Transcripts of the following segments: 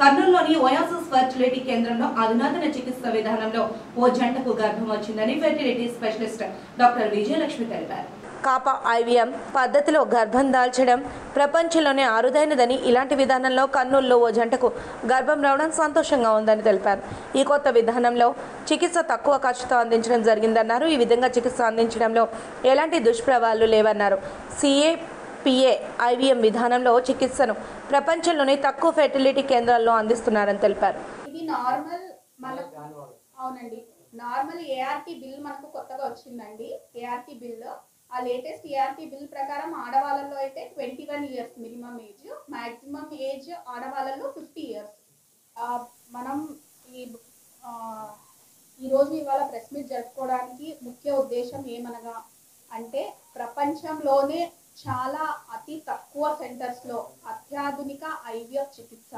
కర్నూలులోని Oasis fertility కేంద్రంలో అధునాతన చికిత్స విధానంలో ఓ జంటకు గర్భం వచ్చిందని ఫెర్టిలిటీ స్పెషలిస్ట్ డాక్టర్ విజయలక్ష్మి తెలిపారు. కాపా ఐవీఎం పద్ధతిలో గర్భం దాల్చడం ప్రపంచంలోనే అరుదైనదని ఇలాంటి విధానంలో కర్నూలులో ఓ జంటకు గర్భం రావడం సంతోషంగా ఉందని తెలిపారు. ఈ కొత్త విధానంలో చికిత్స తక్కువ ఖర్చుతో అందించడం జరిగిందన్నారు. ఈ విధంగా చికిత్స అందించడంలో ఎలాంటి దుష్ప్రభావాలు లేవన్నారు. సిఏ పిఏ ఐవీఎం విధానంలో చికిత్సను ప్రపంచంలోని తక్కువ ఫెర్టిలిటీ కేంద్రాల్లో అందిస్తున్నారని తెలిపారు. ఇది నార్మల్ అవునండి. నార్మల్ ఏఆర్టీ బిల్ మనకు కొత్తగా వచ్చిందండి. ART bill. ఆ లేటెస్ట్ ఏఆర్టీ బిల్ ప్రకారం ఆడవాళ్ళలో అయితే twenty one years minimum age maximum age ఆడవాళ్ళలో ఫిఫ్టీ ఇయర్స్. మనం ఈ ఈరోజు ఇవాళ ప్రెస్ మీట్ జరుపుకోవడానికి ముఖ్య ఉద్దేశం ఏమనగా అంటే ప్రపంచంలోనే చాలా అతి తక్కువ సెంటర్స్లో అత్యాధునిక ఐవీఎఫ్ చికిత్స.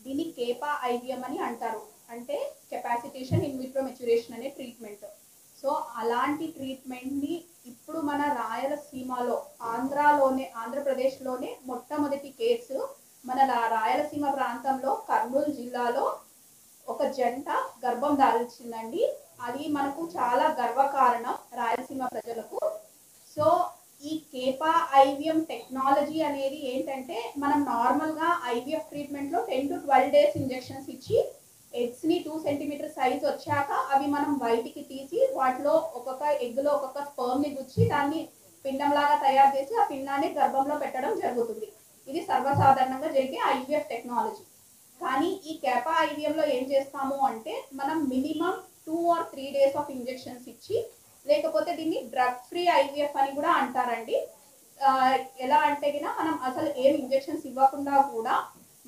దీన్ని కేపా ఐవీఎం అని అంటారు. అంటే కెపాసిటేషన్ ఇన్విట్రో మెచ్యురేషన్ అనే ట్రీట్మెంట్ సో అలాంటి ట్రీట్మెంట్ని ఇప్పుడు మన రాయలసీమలో ఆంధ్రాలోనే ఆంధ్రప్రదేశ్లోనే మొట్టమొదటి కేసు మన రాయలసీమ ప్రాంతంలో కర్నూలు జిల్లాలో ఒక జంట గర్భం దాల్చిందండి. అది మనకు చాలా గర్వకారణం రాయలసీమ ప్రజలకు. సో ఈ కేపా ఐవిఎం టెక్నాలజీ అనేది ఏంటంటే మనం నార్మల్గా IVF ట్రీట్మెంట్లో ten to twelve days injections ఇచ్చి ఎగ్స్ని టూ సెంటీమీటర్ సైజ్ వచ్చాక అవి మనం బయటికి తీసి వాటిలో ఒక్కొక్క ఎగ్లో ఒక్కొక్క స్పర్మ్ని గుచ్చి దాన్ని పిండంలాగా తయారు చేసి ఆ పిండాన్ని గర్భంలో పెట్టడం జరుగుతుంది. ఇది సర్వసాధారణంగా జరిగే ఐవిఎఫ్ టెక్నాలజీ. కానీ ఈ కేపా ఐవిఎంలో ఏం చేస్తాము అంటే మనం minimum two or three days of injections ఇచ్చి లేకపోతే దీన్ని డ్రగ్ ఫ్రీ ఐవిఎఫ్ అని కూడా అంటారండి. ఎలా అంటే గిన మనం అసలు ఏం ఇంజెక్షన్స్ ఇవ్వకుండా కూడా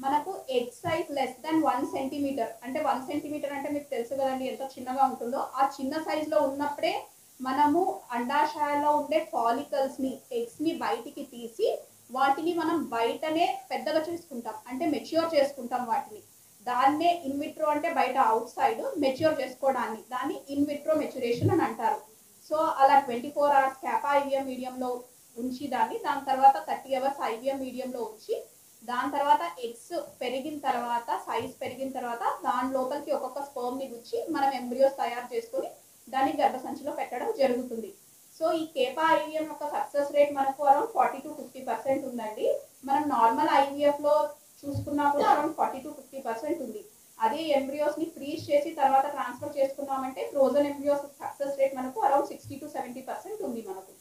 మనకు egg size less than one centimetre అంటే వన్ సెంటీమీటర్ అంటే మీకు తెలుసు కదండి ఎంత చిన్నగా ఉంటుందో. ఆ చిన్న సైజులో ఉన్నప్పుడే మనము అండాశయాల్లో ఉండే ఫాలికల్స్ని ఎగ్స్ని బయటికి తీసి వాటిని మనం బయటనే పెద్దగా చేసుకుంటాం. అంటే మెచ్యూర్ చేసుకుంటాం వాటిని. దాన్నే ఇన్విట్రో అంటే బయట అవుట్ సైడ్ మెచ్యూర్ చేసుకోవడాన్ని. దాన్ని ఇన్విట్రో మెచ్యురేషన్ అని అంటారు. సో అలా twenty four hours CAPA IVM మీడియంలో ఉంచి దాన్ని దాని తర్వాత థర్టీ అవర్స్ ఐవిఎం మీడియంలో ఉంచి దాని తర్వాత ఎగ్స్ పెరిగిన తర్వాత సైజ్ పెరిగిన తర్వాత దాని లోపలికి ఒక్కొక్క స్పర్మ్ గుచ్చి మనం ఎంబ్రియోస్ తయారు చేసుకొని దాన్ని గర్భసంచిలో పెట్టడం జరుగుతుంది. సో ఈ కేపా ఐవిఎం యొక్క సక్సెస్ రేట్ మనకు around forty to fifty percent ఉందండి. మనం నార్మల్ ఐవీఎఫ్లో చూసుకున్నా కూడా around forty to fifty percent ఉంది. అదే ఎంబ్రియోస్ని ఫ్రీజ్ చేసి తర్వాత ట్రాన్స్ఫర్ చేసుకున్నామంటే ఫ్రోజన్ ఎంబ్రియోస్ సక్సెస్ రేట్ మనకు around sixty to seventy percent ఉంది మనకు.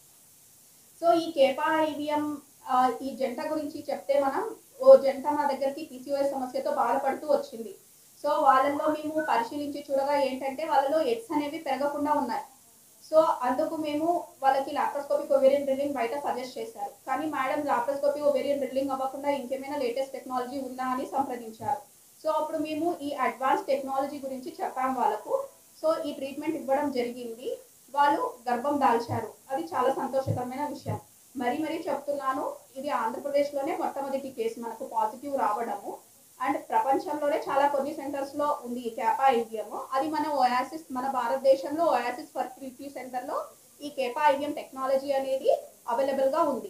సో ఈ కేపా ఐవిఎం ఈ జంట గురించి చెప్తే మనం ఓ జంట మా దగ్గరికి పీసీఓఎస్ సమస్యతో బాధపడుతూ వచ్చింది. సో వాళ్ళల్లో మేము పరిశీలించి చూడగా ఏంటంటే వాళ్ళలో ఎగ్స్ అనేవి పెరగకుండా ఉన్నాయి. సో అందుకు మేము వాళ్ళకి లాప్రోస్కోపిక్ ఒవేరియన్ డ్రిల్లింగ్ బయట సజెస్ట్ చేశారు. కానీ మేడం లాప్రోస్కోపిక్ ఒవేరియన్ డ్రిల్లింగ్ అవ్వకుండా ఇంకేమైనా లేటెస్ట్ టెక్నాలజీ ఉందా అని సంప్రదించారు. సో అప్పుడు మేము ఈ అడ్వాన్స్ టెక్నాలజీ గురించి చెప్పాం వాళ్ళకు. సో ఈ ట్రీట్మెంట్ ఇవ్వడం జరిగింది. వాళ్ళు గర్భం దాల్చారు. అది చాలా సంతోషకరమైన విషయం. మరీ మరీ చెప్తున్నాను ఇది ఆంధ్రప్రదేశ్లోనే మొట్టమొదటి కేసు మనకు పాజిటివ్ రావడము. అండ్ ప్రపంచంలోనే చాలా కొన్ని సెంటర్స్లో ఉంది ఈ కేపా ఐవిఎం. అది మన ఓయాసిస్ మన భారతదేశంలో ఓయాసిస్ ఫర్టిలిటీ సెంటర్ సెంటర్లో ఈ కేపా ఐవిఎం టెక్నాలజీ అనేది అవైలబుల్గా ఉంది.